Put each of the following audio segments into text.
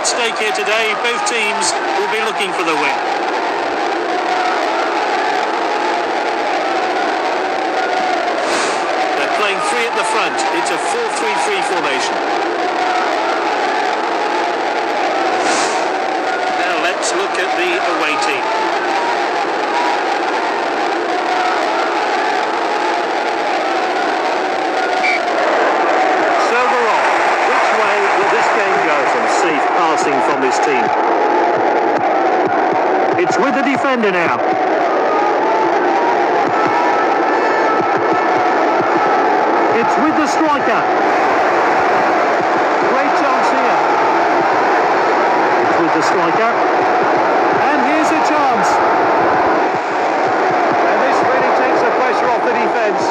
at stake here today. Both teams will be looking for the win. They're playing three at the front. It's a 4-3-3 formation. Now let's look at the away team. It's with the defender now. It's with the striker. Great chance here. It's with the striker. And here's a chance. And this really takes the pressure off the defence.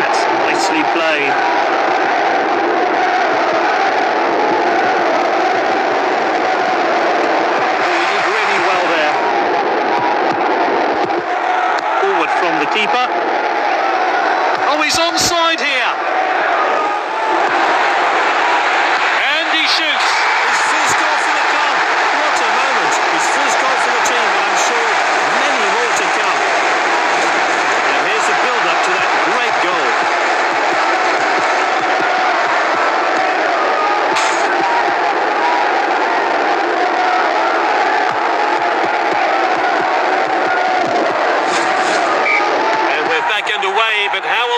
That's nicely played. From. Oh, he's onside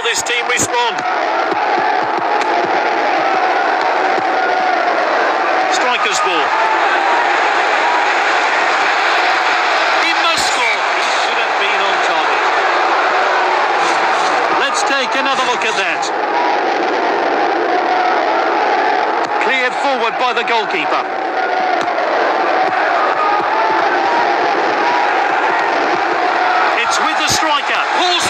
will this team respond? Striker's ball. He must score. He should have been on target. Let's take another look at that. Cleared forward by the goalkeeper. It's with the striker. Pulls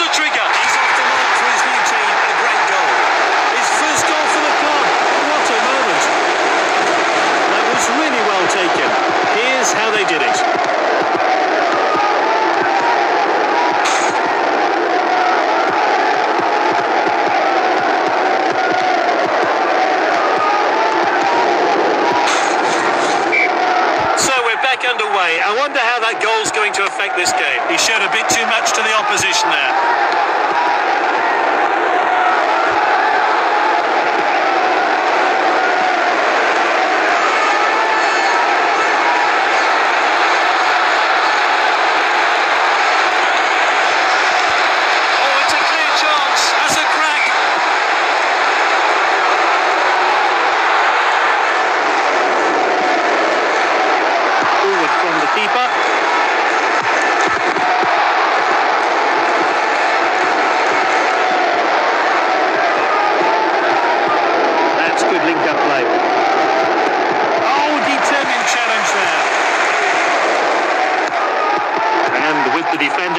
affect this game. He showed a bit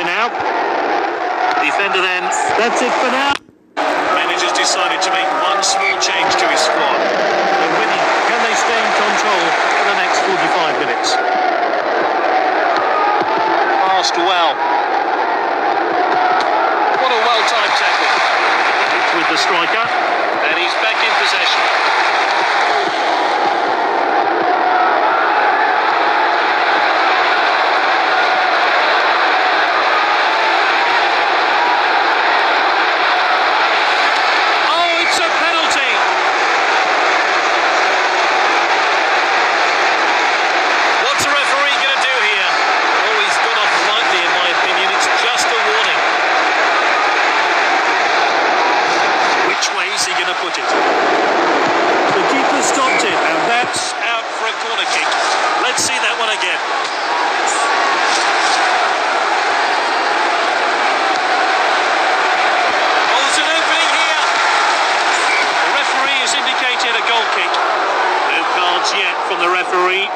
the defender now. Defender then. That's it for now. Manager's decided to make one small change to his squad. And winning, can they stay in control for the next 45 minutes? Passed well. What a well-timed tackle. With the striker. And he's back in possession. Oh, it's a penalty. What's the referee going to do here? Oh, he's gone off lightly, in my opinion. It's just a warning. Which way is he going to put it? The keeper stopped it, and that's out for a corner kick. Let's see that one again. Oh, there's an opening here. The referee has indicated a goal kick. No cards yet from the referee.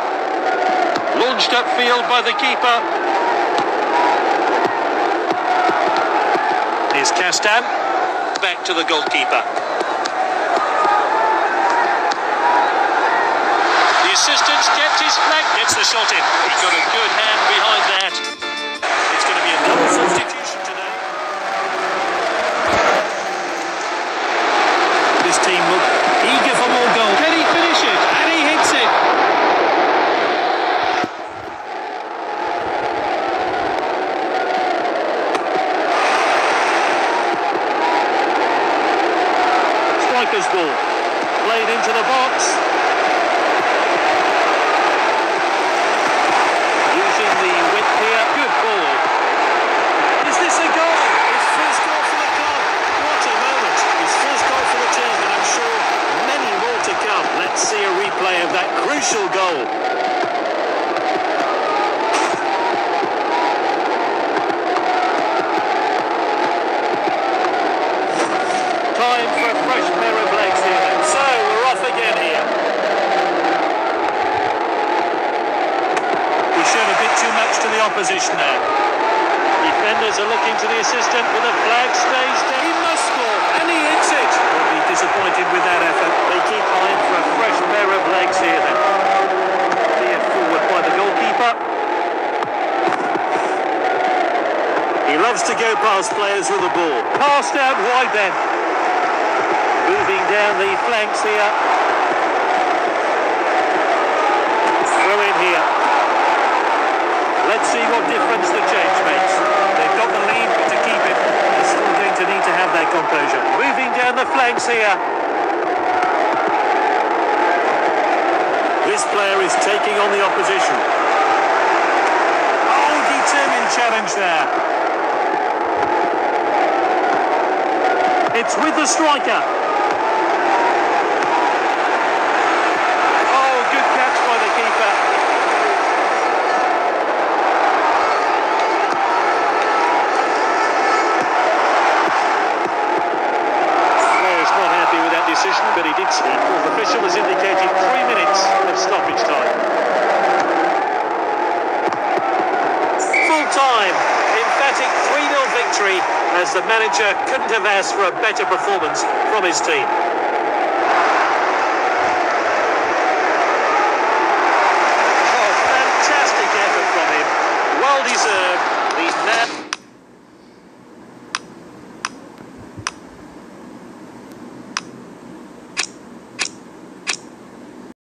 Launched upfield by the keeper. Here's Castan. Back to the goalkeeper. The assistant's kept his flag. Gets the shot in. He's got a good hand behind Striker's ball. Played into the box. To the opposition there. Defenders are looking to the assistant, but the flag stays down. He must score, and he hits it. Will be disappointed with that effort. They keep eyeing for a fresh pair of legs here then. Cleared forward by the goalkeeper. He loves to go past players with the ball. Passed out wide then. Moving down the flanks here. Throw in here. What difference the change makes. They've got the lead, to keep it, they're still going to need to have that composure. Moving down the flanks here. This player is taking on the opposition. Oh, determined challenge there. It's with the striker. Time. Emphatic 3 0 victory as the manager couldn't have asked for a better performance from his team. Oh, fantastic effort from him. Well deserved. These men.